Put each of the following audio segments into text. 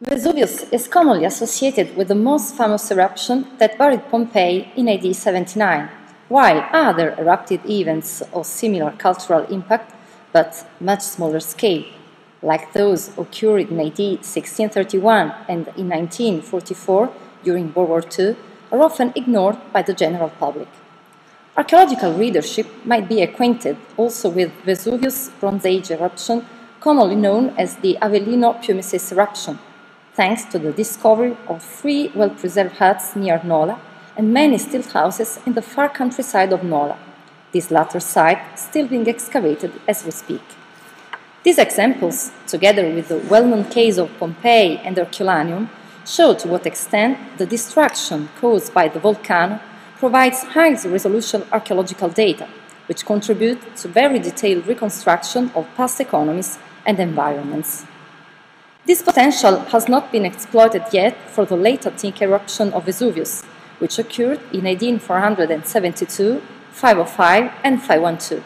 Vesuvius is commonly associated with the most famous eruption that buried Pompeii in AD 79, while other eruptive events of similar cultural impact, but much smaller scale, like those occurred in AD 1631 and in 1944 during World War II, are often ignored by the general public. Archaeological readership might be acquainted also with Vesuvius' Bronze Age eruption, commonly known as the Avellino Pumices eruption, thanks to the discovery of three well-preserved huts near Nola and many stilt houses in the far countryside of Nola, this latter site still being excavated as we speak. These examples, together with the well-known case of Pompeii and Herculaneum, show to what extent the destruction caused by the volcano provides high-resolution archaeological data, which contribute to very detailed reconstruction of past economies and environments. This potential has not been exploited yet for the late antique eruption of Vesuvius, which occurred in AD 472, 505, and 512.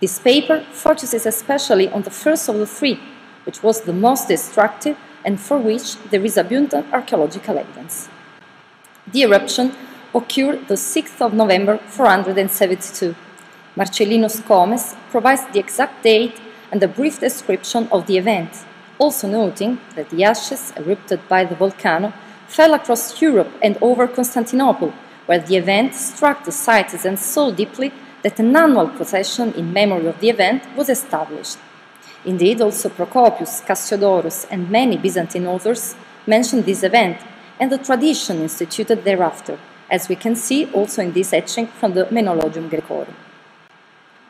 This paper focuses especially on the first of the three, which was the most destructive and for which there is abundant archaeological evidence. The eruption occurred the 6th of November 472. Marcellinus Comes provides the exact date and a brief description of the event, also noting that the ashes erupted by the volcano fell across Europe and over Constantinople, where the event struck the citizens so deeply that an annual procession in memory of the event was established. Indeed, also Procopius, Cassiodorus, and many Byzantine authors mention this event and the tradition instituted thereafter, as we can see also in this etching from the Menologium Graecorum.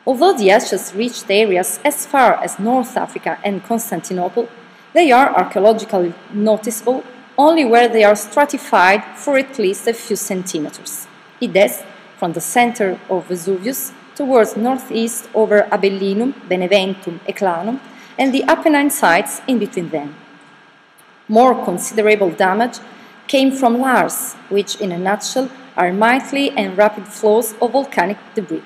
Although the ashes reached areas as far as North Africa and Constantinople, they are archaeologically noticeable only where they are stratified for at least a few centimeters. It from the center of Vesuvius towards northeast over Avellinum, Beneventum, Eclanum, and the Apennine sites in between them. More considerable damage came from lahars, which in a nutshell are mighty and rapid flows of volcanic debris.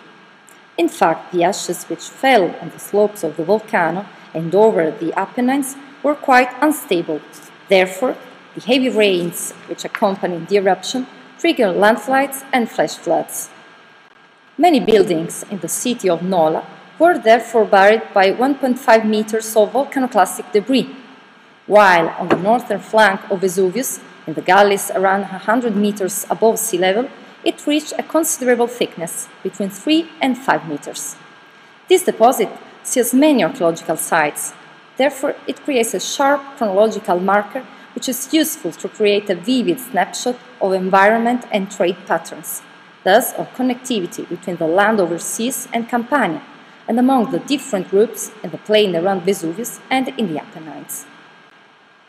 In fact, the ashes which fell on the slopes of the volcano and over the Apennines were quite unstable. Therefore, the heavy rains which accompanied the eruption triggered landslides and flash floods. Many buildings in the city of Nola were therefore buried by 1.5 meters of volcanoclastic debris, while on the northern flank of Vesuvius, in the valleys around 100 meters above sea level, it reached a considerable thickness, between 3 and 5 meters. This deposit seals many archaeological sites, therefore it creates a sharp chronological marker which is useful to create a vivid snapshot of environment and trade patterns, thus of connectivity between the land overseas and Campania, and among the different groups in the plain around Vesuvius and in the Apennines.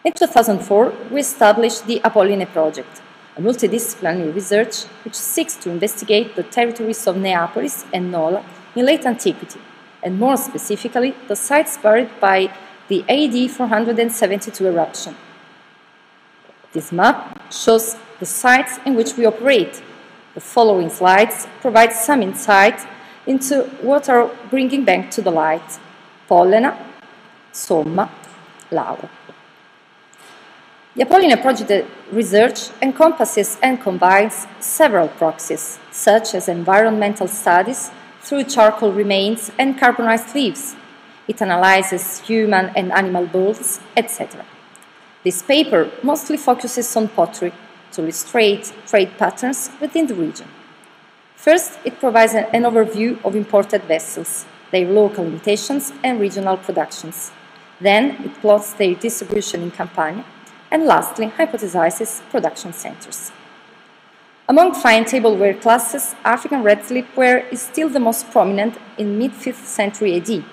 In 2004, we established the Apolline project, a multidisciplinary research which seeks to investigate the territories of Neapolis and Nola in late antiquity, and more specifically, the sites buried by the AD 472 eruption. This map shows the sites in which we operate. The following slides provide some insight into what are bringing back to the light Pollena, Somma, Laura. The Apolline project research encompasses and combines several proxies, such as environmental studies through charcoal remains and carbonized leaves. It analyzes human and animal bones, etc. This paper mostly focuses on pottery to illustrate trade patterns within the region. First, it provides an, overview of imported vessels, their local limitations and regional productions. Then, it plots their distribution in Campania and lastly hypothesizes production centers. Among fine tableware classes, African red slipware is still the most prominent in mid-5th century AD.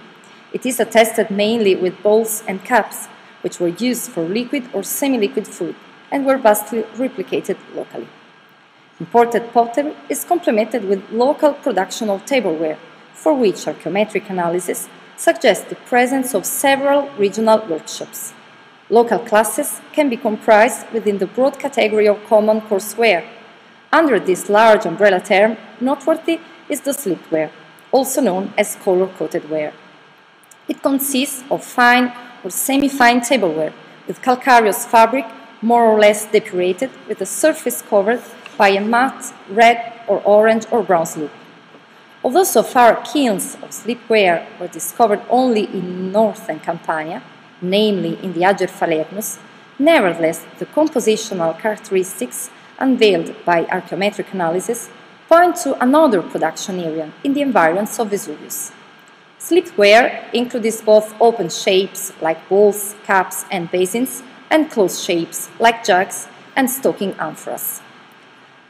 It is attested mainly with bowls and cups, which were used for liquid or semi-liquid food and were vastly replicated locally. Imported pottery is complemented with local production of tableware, for which archaeometric analysis suggests the presence of several regional workshops. Local classes can be comprised within the broad category of common coarseware. Under this large umbrella term, noteworthy is the slipware, also known as color-coated ware. It consists of fine or semi-fine tableware, with calcareous fabric more or less depurated with the surface covered by a matte red or orange or brown slip. Although so far kilns of slipware were discovered only in northern Campania, namely in the Ager Falernus, nevertheless the compositional characteristics unveiled by archaeometric analysis point to another production area in the environs of Vesuvius. Slipware includes both open shapes like bowls, cups, and basins, and closed shapes like jugs and stocking amphoras.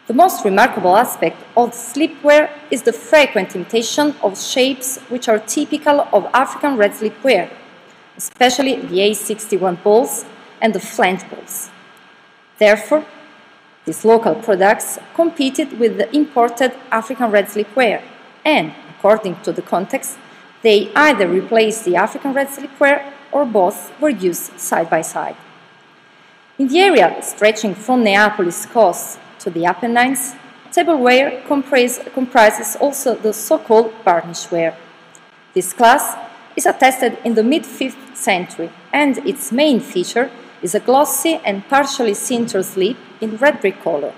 The most remarkable aspect of slipware is the frequent imitation of shapes which are typical of African red slipware, especially the A61 bowls and the flange bowls. Therefore, these local products competed with the imported African red slipware, and, according to the context, they either replaced the African red slipware or both were used side by side. In the area stretching from Neapolis coast to the Apennines, tableware comprise, comprises also the so-called varnishware. This class is attested in the mid-5th century, and its main feature is a glossy and partially sintered slip in red brick color.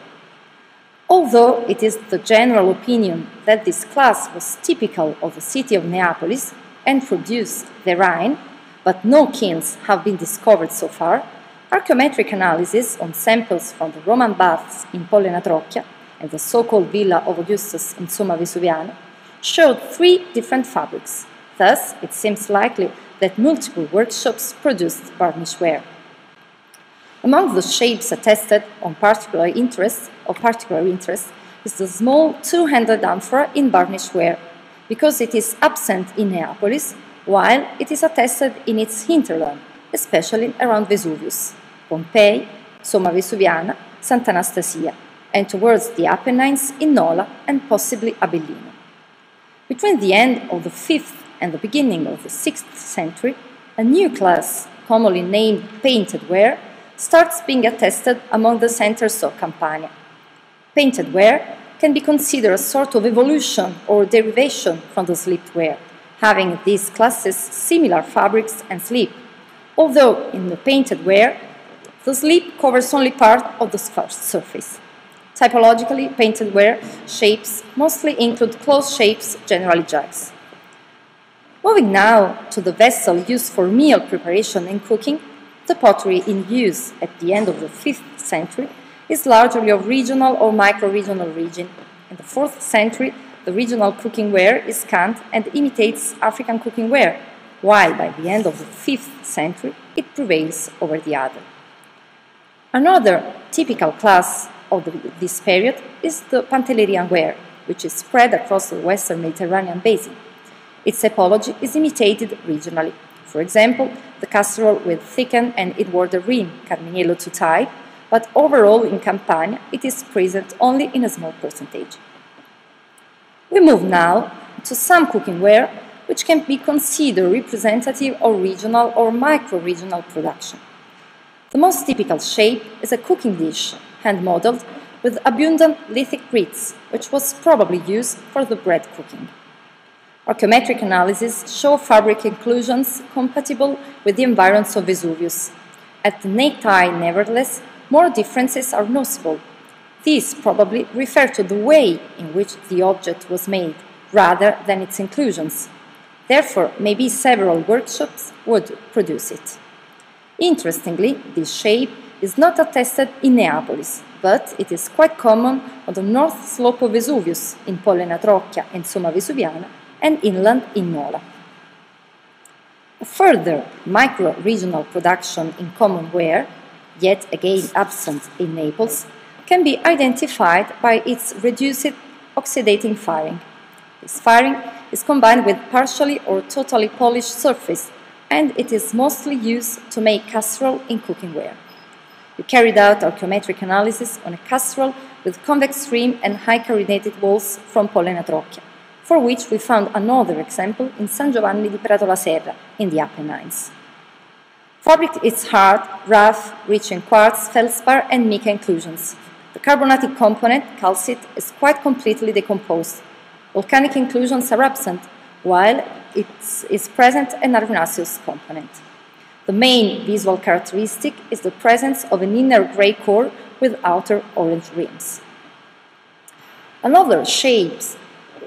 Although it is the general opinion that this class was typical of the city of Neapolis and produced the Rhine, but no kilns have been discovered so far, archaeometric analysis on samples from the Roman baths in Pollena Trocchia and the so-called villa of Augustus in Somma Vesuviana showed three different fabrics. Thus, it seems likely that multiple workshops produced varnish ware. Among the shapes attested on particular interest, of particular interest is the small two-handed amphora in varnish ware, because it is absent in Neapolis, while it is attested in its hinterland, especially around Vesuvius, Pompeii, Somma Vesuviana, Sant'Anastasia, and towards the Apennines in Nola and possibly Abellino. Between the end of the 5th and the beginning of the 6th century, a new class, commonly named painted ware, starts being attested among the centers of Campania. Painted ware can be considered a sort of evolution or derivation from the slipped ware, having these classes similar fabrics and slip, although in the painted ware, the slip covers only part of the surface. Typologically, painted ware shapes mostly include closed shapes, generally jugs. Moving now to the vessel used for meal preparation and cooking, the pottery in use at the end of the 5th century is largely of regional or micro-regional origin. In the 4th century, the regional cooking ware is scant and imitates African cooking ware, while by the end of the 5th century it prevails over the other. Another typical class of the, this period is the Pantellerian ware, which is spread across the western Mediterranean basin. Its typology is imitated regionally. For example, the casserole with thicken and inward rim, Carminiello to type, but overall in Campania it is present only in a small percentage. We move now to some cooking ware which can be considered representative of regional or micro-regional production. The most typical shape is a cooking dish, hand-modeled, with abundant lithic grits, which was probably used for the bread cooking. Archaeometric analysis show fabric inclusions compatible with the environs of Vesuvius. At the naked eye, nevertheless, more differences are noticeable. These probably refer to the way in which the object was made, rather than its inclusions. Therefore, maybe several workshops would produce it. Interestingly, this shape is not attested in Neapolis, but it is quite common on the north slope of Vesuvius, in Pollena Trocchia and Somma Vesuviana, and inland in Nola. Further micro-regional production in common ware, yet again absent in Naples, can be identified by its reduced oxidating firing. This firing is combined with partially or totally polished surface, and it is mostly used to make casserole in cooking ware. We carried out archaeometric analysis on a casserole with convex rim and high carinated walls from Pollena Trocchia for which we found another example in San Giovanni di Prato la Serra in the Apennines. Fabric is hard, rough, rich in quartz, feldspar, and mica inclusions. The carbonatic component, calcite, is quite completely decomposed. Volcanic inclusions are absent, while it is present an arenaceous component. The main visual characteristic is the presence of an inner grey core with outer orange rims. Another shapes,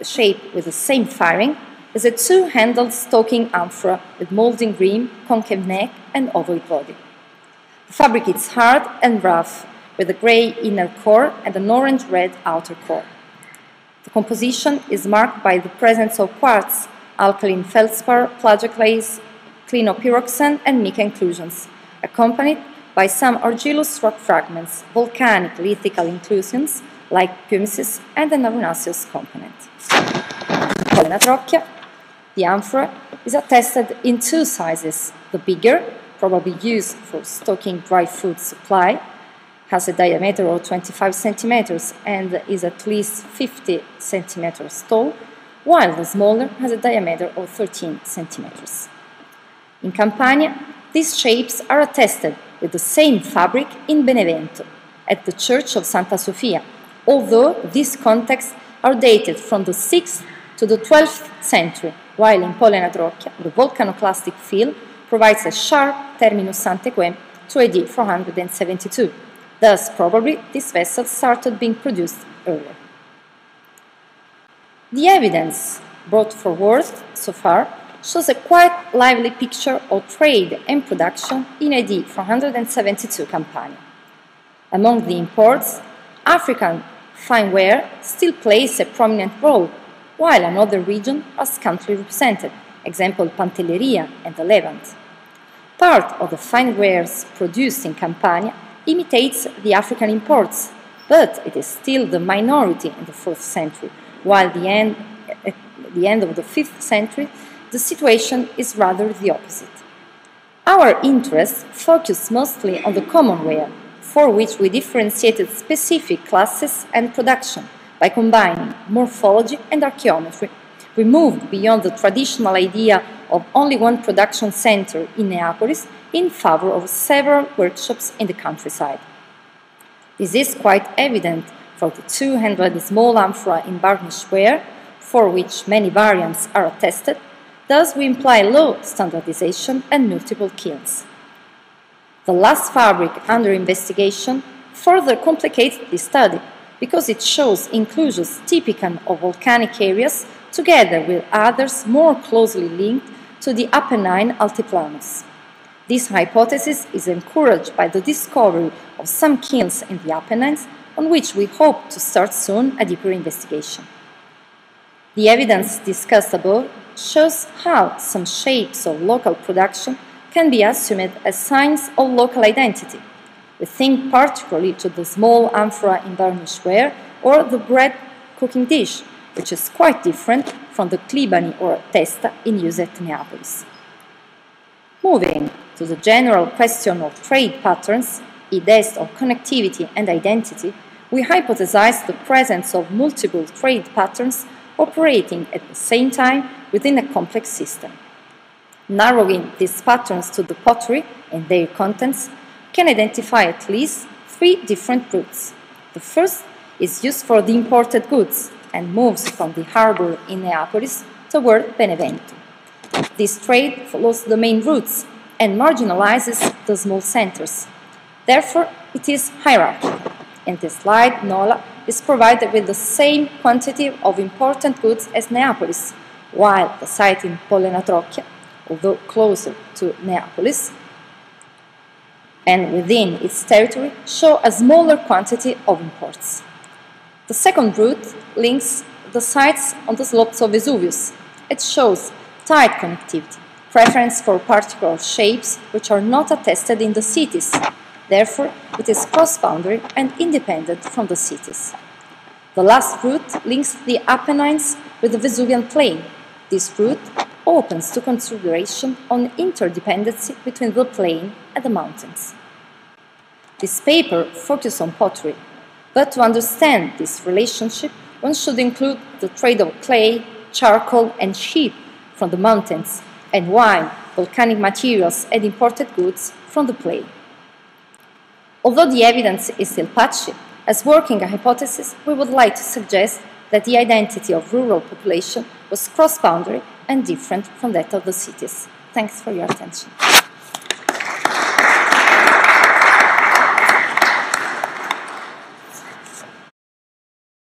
shape with the same firing is a two-handled stalking amphora with molding rim, concave neck and ovoid body. The fabric is hard and rough with a grey inner core and an orange-red outer core. The composition is marked by the presence of quartz, alkaline feldspar, plagioclase, clinopyroxene and mica inclusions, accompanied by some argillous rock fragments, volcanic lithical inclusions like pumices and an arenaceous component. Pollena Trocchia, the amphora, is attested in two sizes. The bigger, probably used for stocking dry food supply, has a diameter of 25 centimeters and is at least 50 centimeters tall, while the smaller has a diameter of 13 centimeters. In Campania, these shapes are attested with the same fabric in Benevento, at the Church of Santa Sofia, although these contexts are dated from the 6th to the 12th century, while in Pollena Trocchia, the volcanoclastic fill provides a sharp terminus ante quem to AD 472. Thus, probably, this vessel started being produced earlier. The evidence brought forward so far shows a quite lively picture of trade and production in AD 472 Campania. Among the imports, African fine ware still plays a prominent role, while another region are scantily represented, example Pantelleria and the Levant. Part of the fine wares produced in Campania imitates the African imports, but it is still the minority in the 4th century, while the end, at the end of the 5th century, the situation is rather the opposite. Our interests focus mostly on the common ware, for which we differentiated specific classes and production by combining morphology and archaeometry. We moved beyond the traditional idea of only one production center in Neapolis in favor of several workshops in the countryside. This is quite evident for the two-handled small amphora in varnish ware, for which many variants are attested, thus we imply low standardization and multiple kilns. The last fabric under investigation further complicates the study because it shows inclusions typical of volcanic areas together with others more closely linked to the Apennine Altiplanus. This hypothesis is encouraged by the discovery of some kilns in the Apennines, on which we hope to start soon a deeper investigation. The evidence discussed above shows how some shapes of local production can be assumed as signs of local identity. We think particularly to the small amphora in varnish ware or the bread cooking dish, which is quite different from the clibani or testa in use at Neapolis. Moving to the general question of trade patterns, ideas of connectivity and identity, we hypothesize the presence of multiple trade patterns operating at the same time within a complex system. Narrowing these patterns to the pottery and their contents can identify at least three different routes. The first is used for the imported goods and moves from the harbor in Neapolis toward Benevento. This trade follows the main routes and marginalizes the small centers. Therefore, it is hierarchical. In this slide, Nola is provided with the same quantity of important goods as Neapolis, while the site in Pollena Trocchia, although closer to Neapolis, and within its territory, show a smaller quantity of imports. The second route links the sites on the slopes of Vesuvius. It shows tight connectivity, preference for particular shapes which are not attested in the cities. Therefore, it is cross-boundary and independent from the cities. The last route links the Apennines with the Vesuvian plain. This route opens to consideration on interdependency between the plain and the mountains. This paper focuses on pottery, but to understand this relationship, one should include the trade of clay, charcoal, and sheep from the mountains, and wine, volcanic materials, and imported goods from the plain. Although the evidence is still patchy, as working a hypothesis, we would like to suggest that the identity of rural population was cross-boundary and different from that of the cities. Thanks for your attention.